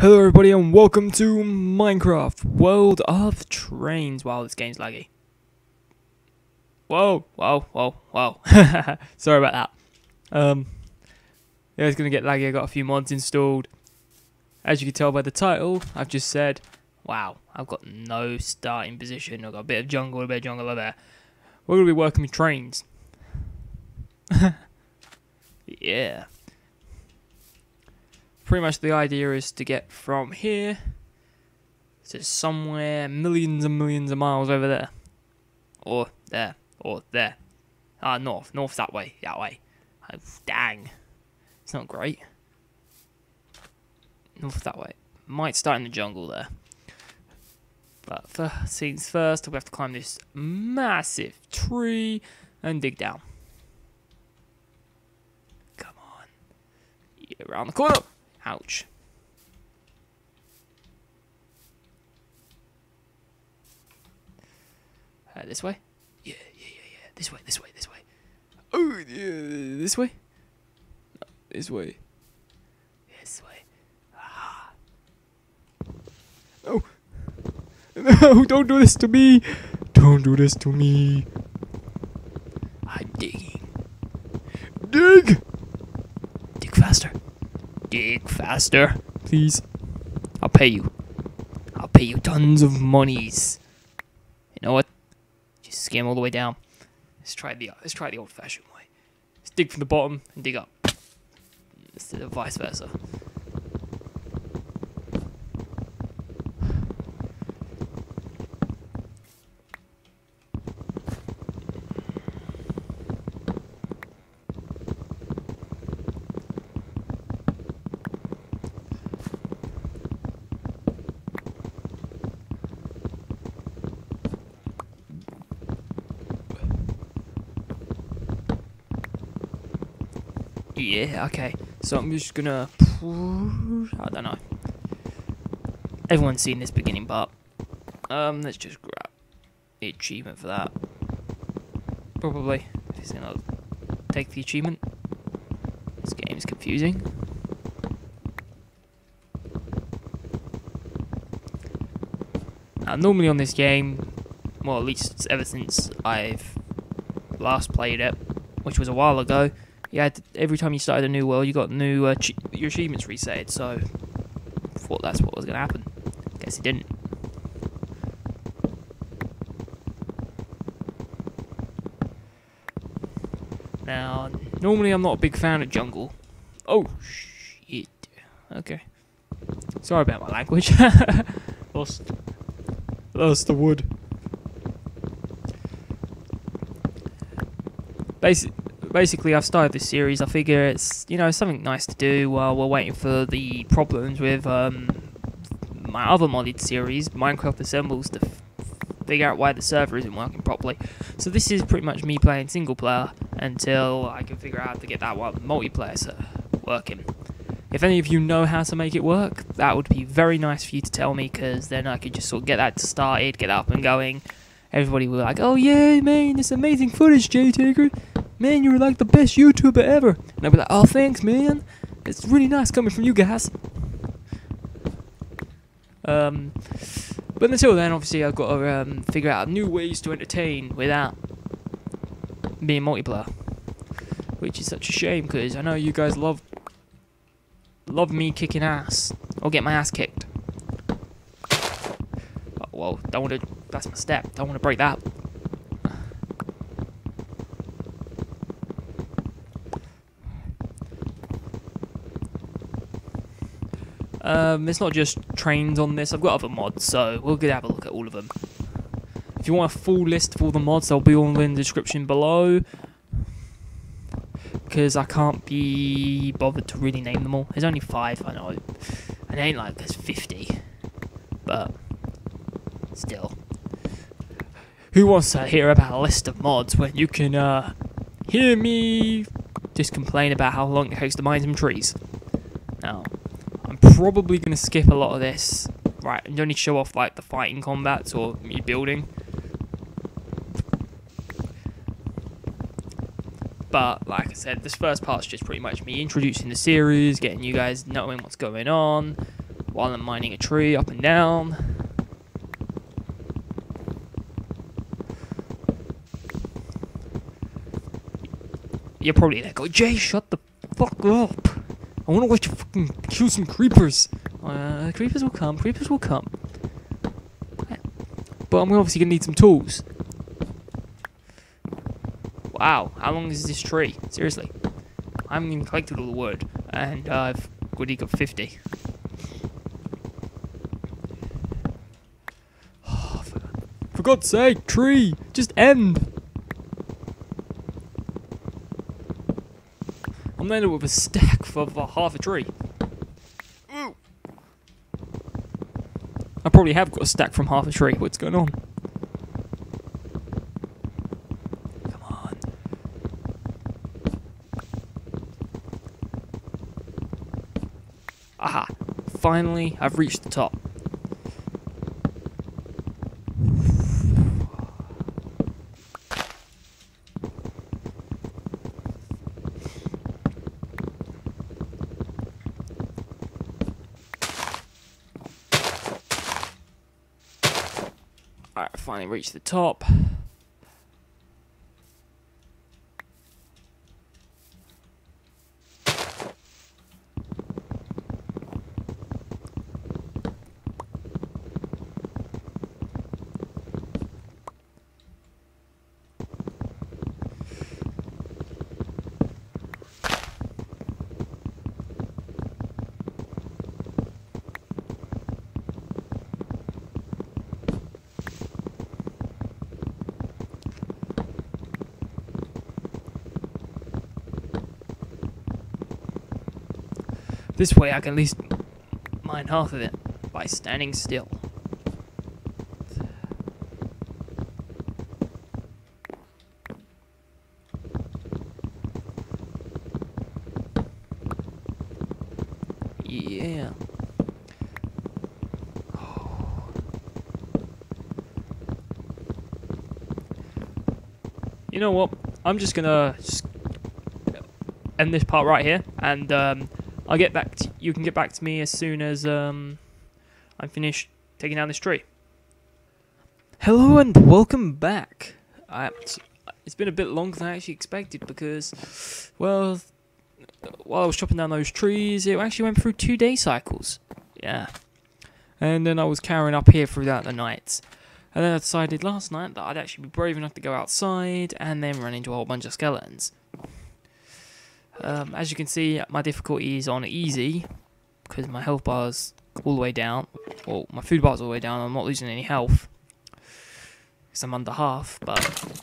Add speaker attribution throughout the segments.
Speaker 1: Hello everybody and welcome to Minecraft World of Trains. Wow, this game's laggy. Whoa, whoa, whoa, whoa. Sorry about that. Um, yeah, it's gonna get laggy. I got a few mods installed. As you can tell by the title, I've just said, wow, I've got no starting position. I've got a bit of jungle, a bit of jungle over there. We're gonna be working with trains. yeah pretty much the idea is to get from here to somewhere millions and millions of miles over there. Or there. Or there. Ah, north. North that way. That way. Oh, dang. It's not great. North that way. Might start in the jungle there. But first things first, we have to climb this massive tree and dig down. Come on. Around the corner. Ouch. Uh, this way? Yeah, yeah, yeah, yeah. This way, this way, this way. Oh, yeah, this way? No, this way. This way. Ah. No. No, don't do this to me. Don't do this to me. I'm digging. Dig! Dig faster, please. I'll pay you. I'll pay you tons of monies. You know what? Just skim all the way down. Let's try the let's try the old-fashioned way. Let's dig from the bottom and dig up instead of vice versa. Yeah, okay. So I'm just gonna. I don't know. Everyone's seen this beginning part. Um, let's just grab the achievement for that. Probably. If he's gonna take the achievement. This game is confusing. Now, normally on this game, well, at least ever since I've last played it, which was a while ago, you had to, every time you started a new world, you got new uh, your achievements reset. So thought that's what was gonna happen. Guess it didn't. Now, normally I'm not a big fan of jungle. Oh shit. Okay. Sorry about my language. lost, lost the wood. Basically basically I've started this series. I figure it's you know something nice to do while we're waiting for the problems with um, my other modded series, Minecraft Assembles, to figure out why the server isn't working properly. So this is pretty much me playing single player until I can figure out how to get that one multiplayer working. If any of you know how to make it work, that would be very nice for you to tell me, because then I could just sort of get that started, get up and going. Everybody will be like, oh yeah, man, this amazing footage, Jaytaker man, you're like the best YouTuber ever. And I'd be like, oh, thanks, man. It's really nice coming from you guys. Um, but until then, obviously, I've got to um, figure out new ways to entertain without being multiplayer. Which is such a shame, because I know you guys love love me kicking ass. Or get my ass kicked. Oh, whoa, don't want to... That's my step. Don't want to break that. Um, it's not just trains on this. I've got other mods, so we'll gonna have a look at all of them. If you want a full list of all the mods, they'll be all in the description below. Because I can't be bothered to really name them all. There's only five, I know. And it ain't like there's 50. But, still. Who wants to hear about a list of mods when you can uh, hear me just complain about how long it takes to mine some trees? Now, probably going to skip a lot of this. Right, and only show off like the fighting combats or me building. But like I said, this first part's just pretty much me introducing the series, getting you guys knowing what's going on, while I'm mining a tree up and down. You're probably there. Go, oh, Jay, shut the fuck up. I want to watch you fucking kill some creepers. Uh, creepers will come. Creepers will come. But I'm obviously gonna need some tools. Wow, how long is this tree? Seriously. I haven't even collected all the wood, and uh, I've already got 50. Oh, for, for God's sake, tree, just end. I'm ended with a stack for, for uh, half a tree. Ooh. I probably have got a stack from half a tree. What's going on? Come on. Aha. Finally, I've reached the top. Reached the top. This way I can at least mine half of it by standing still. Yeah. You know what? I'm just gonna end this part right here, and um, I'll get back. To, you can get back to me as soon as um, I'm finished taking down this tree. Hello and welcome back. I, it's been a bit longer than I actually expected because, well, while I was chopping down those trees, it actually went through two day cycles. Yeah. And then I was carrying up here throughout the night. And then I decided last night that I'd actually be brave enough to go outside and then run into a whole bunch of skeletons. Um, as you can see, my difficulty is on easy because my health bar's all the way down. Well, my food bar's all the way down. I'm not losing any health because I'm under half, but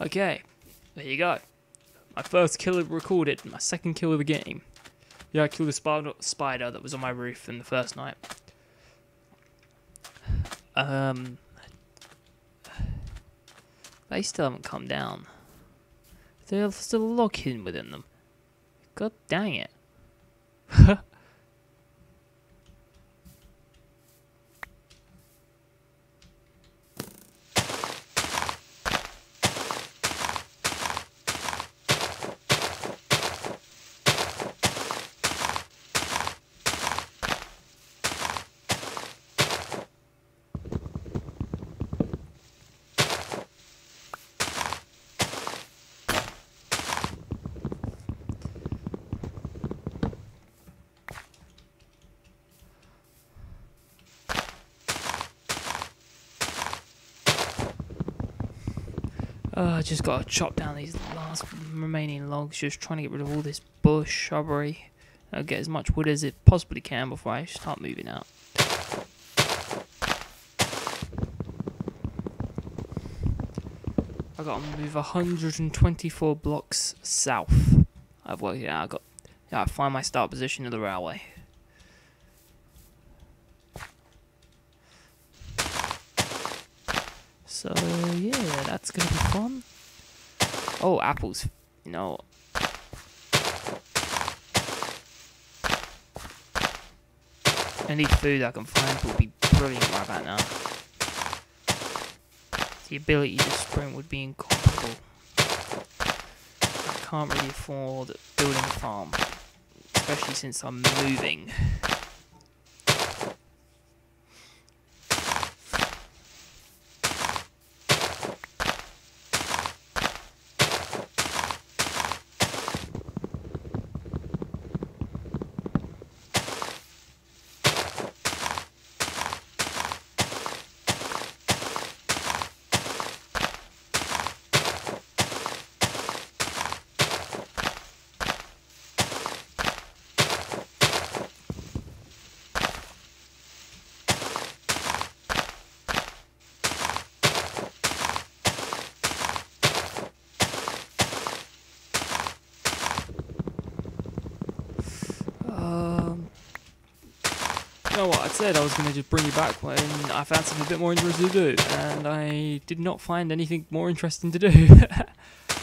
Speaker 1: Okay, there you go. My first kill recorded, my second kill of the game. Yeah, I killed a spider, spider that was on my roof in the first night. Um, they still haven't come down. There's still a log hidden within them. God dang it. Uh, just gotta chop down these last remaining logs, just trying to get rid of all this bush, shrubbery. I'll get as much wood as it possibly can before I start moving out. I gotta move 124 blocks south. I've worked it out. I got. Yeah, I find my start position of the railway. So yeah, that's gonna be fun. Oh, apples. You know. Any food I can find will be brilliant right about now. The ability to sprint would be incomparable. I can't really afford building a farm, especially since I'm moving. Know what? I said I was going to just bring you back when I found something a bit more interesting to do, and I did not find anything more interesting to do.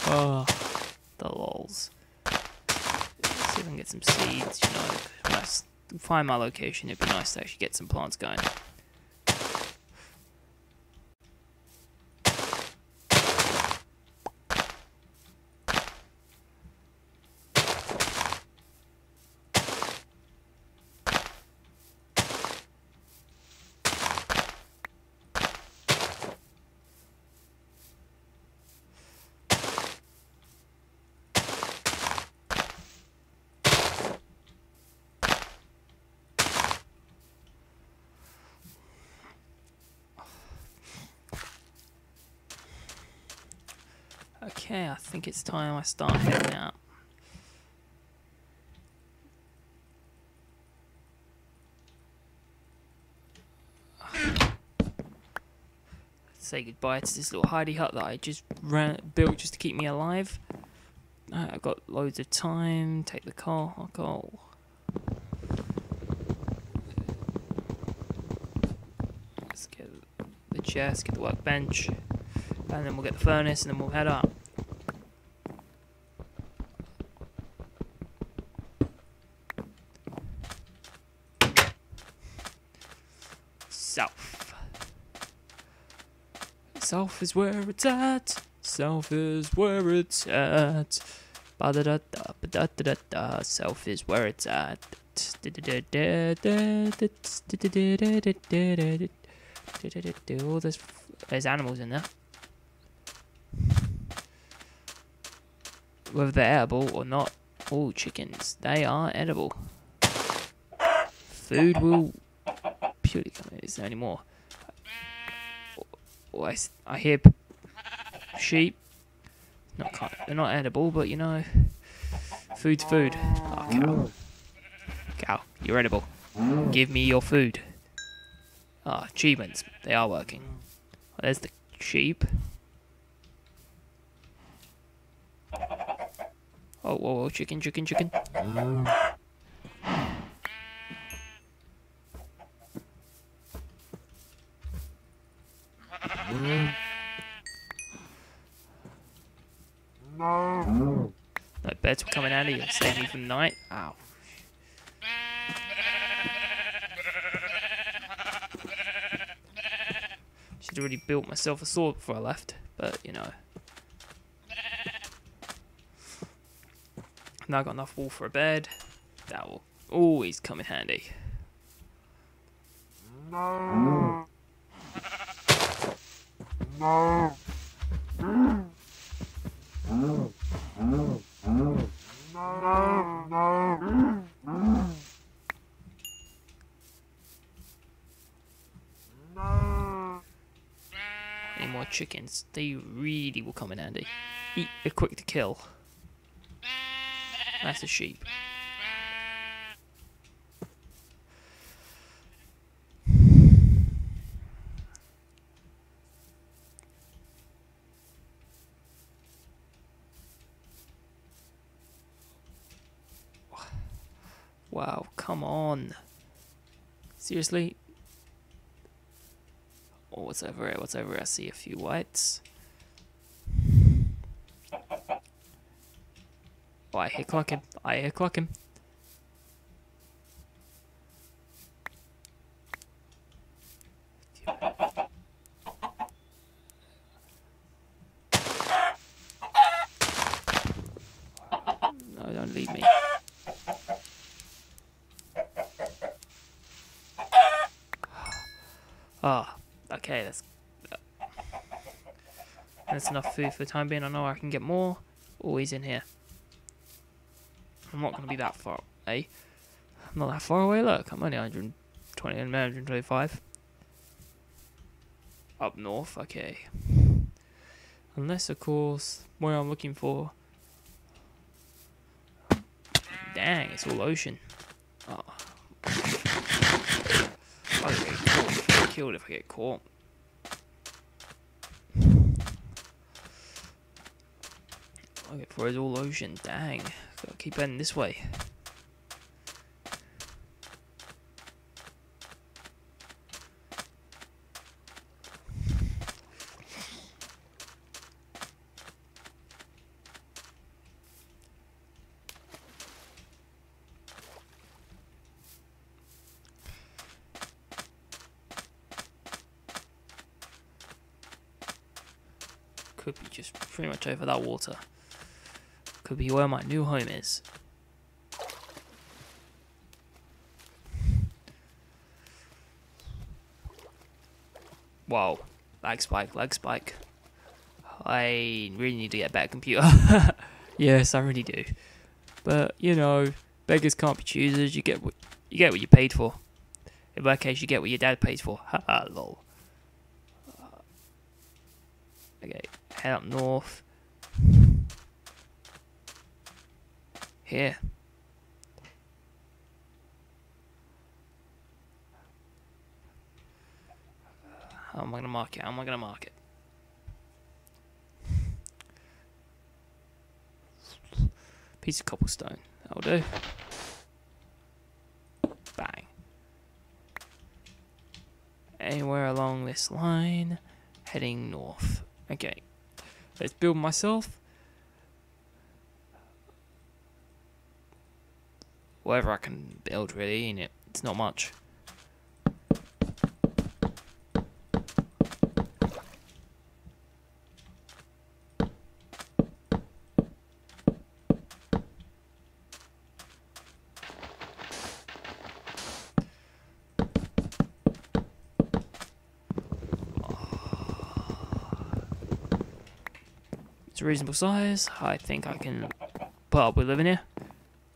Speaker 1: oh, the lols. Let's see if I can get some seeds, you know. Find my location, it'd be nice to actually get some plants going. Okay, I think it's time I start heading out. Say goodbye to this little hidey hut that I just ran, built just to keep me alive. Uh, I've got loads of time. Take the car. I'll go. Let's get the chest, get the workbench, and then we'll get the furnace, and then we'll head up. South. South is where it's at. South is where it's at. Ba da da da ba da da da da. South is where it's at. Oh, there's there's animals in there. Whether they're edible or not, all chickens they are edible. Food will purely come. Is there any more? Oh, I, I hear sheep. Not ki- they're not edible, but you know, food's food. Oh, cow. Cow, you're edible. Give me your food. Ah, achievements. They are working. Oh, there's the sheep. Oh, whoa, whoa, chicken, chicken, chicken. No beds were coming out of you. Save me from the night. Ow. Should have already built myself a sword before I left, but you know. Now I've got enough wool for a bed. That will always come in handy. Any more chickens? They really will come in handy. Eat, they're quick to kill. That's a sheep. Wow, come on. Seriously? Oh, what's over here? What's over here? I see a few whites. Oh, I hear clocking. I hear clocking. No, don't leave me. Ah, okay, that's that's enough food for the time being. I know I can get more. Always in here. I'm not going to be that far away. I'm not that far away. Look, I'm only 120 and 125. Up north, okay. Unless, of course, where I'm looking for. Dang, it's all ocean. Oh. I'll. Get killed if I get caught. I'll for is all ocean. Dang. Gotta keep heading this way. Could be just pretty much over that water. Could be where my new home is. Wow. Lag spike, lag spike. I really need to get a better computer. yes, I really do. But, you know, beggars can't be choosers. You get what you get what you paid for. In my case, you get what your dad pays for. Haha, lol. Okay, head up north. Here. How am I gonna mark it? How am I gonna mark it? Piece of cobblestone. That'll do. Bang. Anywhere along this line, heading north. Okay. Let's build myself. Whatever I can build, really, in it. It's not much. It's a reasonable size. I think I can put up with living here.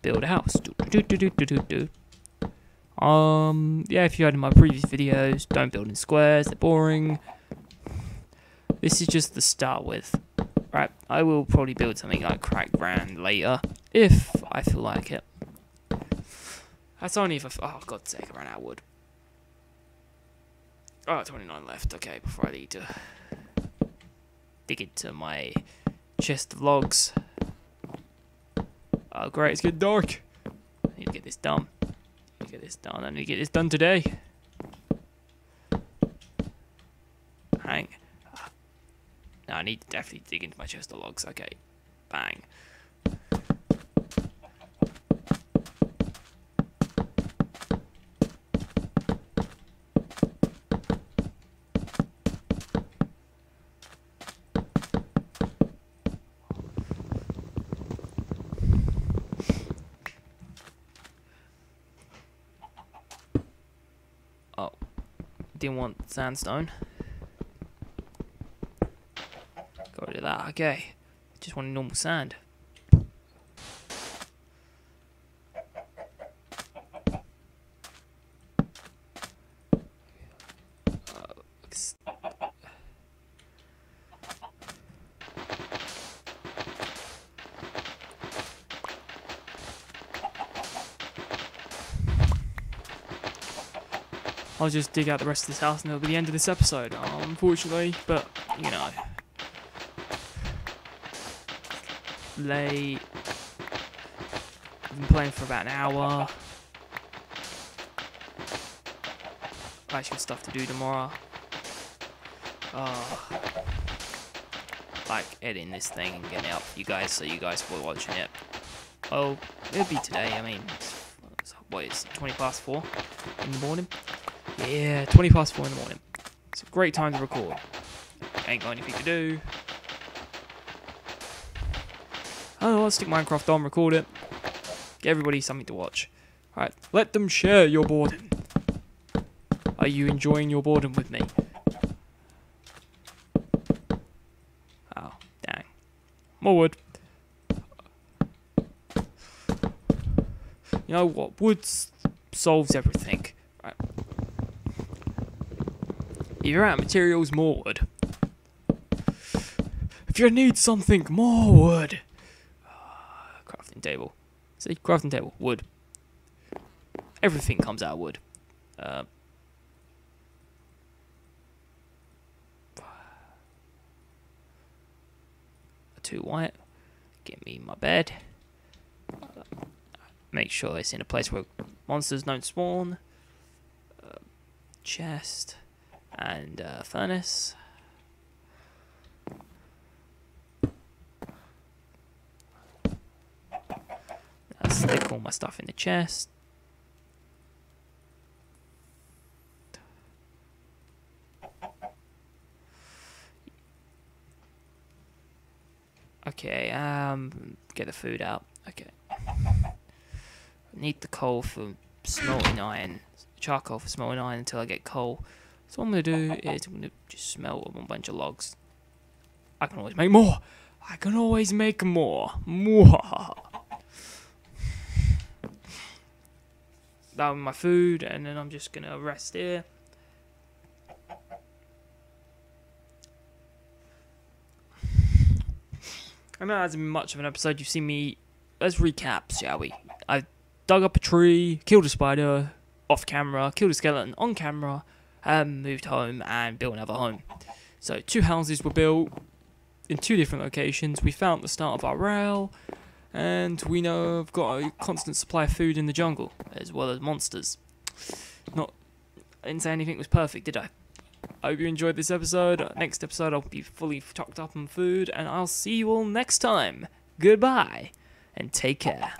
Speaker 1: Build a house. Do, do, do. Um, yeah, if you had in my previous videos, don't build in squares, they're boring. This is just the start with. Right, I will probably build something like Crack Grand later, if I feel like it. That's only if oh god's sake, I ran out of wood. Oh, 29 left, okay, before I need to dig into my chest of logs. Oh great, it's getting dark. I need to get this done. I need to get this done. I need to get this done today. Hang. No, I need to definitely dig into my chest of logs. Okay. Bang. Didn't want sandstone. Got rid of that. Okay. Just wanted normal sand. Uh, s- I'll just dig out the rest of this house and it'll be the end of this episode, unfortunately, but, you know. Late. I've been playing for about an hour. I actually got stuff to do tomorrow. Oh. Like editing this thing and getting it up for you guys so you guys were watching it. Oh, it'll be today. I mean, what is it, 20 past 4 in the morning? Yeah, 20 past 4 in the morning. It's a great time to record. Ain't got anything to do. Oh, I'll stick Minecraft on, record it. Get everybody something to watch. Alright, let them share your boredom. Are you enjoying your boredom with me? Oh, dang. More wood. You know what? Wood solves everything. Right. If you're out of materials, more wood. If you need something, more wood. Ah, crafting table. See, crafting table, wood. Everything comes out of wood. Uh, two white. Get me my bed. Make sure it's in a place where monsters don't spawn. Uh, chest and uh, furnace. I'll stick all my stuff in the chest. Okay, um, get the food out. Okay. Need the coal for smelting iron, charcoal for smelting iron until I get coal. So what I'm gonna do is I'm gonna just smelt a bunch of logs. I can always make more. I can always make more. More. That was my food, and then I'm just gonna rest here. I know it hasn't been much of an episode. You've seen me. Let's recap, shall we? I dug up a tree, killed a spider off camera, killed a skeleton on camera, and moved home and built another home. So two houses were built in two different locations. We found the start of our rail, and we know I've got a constant supply of food in the jungle as well as monsters. Not, I didn't say anything was perfect, did I? I hope you enjoyed this episode. Next episode, I'll be fully stocked up on food, and I'll see you all next time. Goodbye, and take care.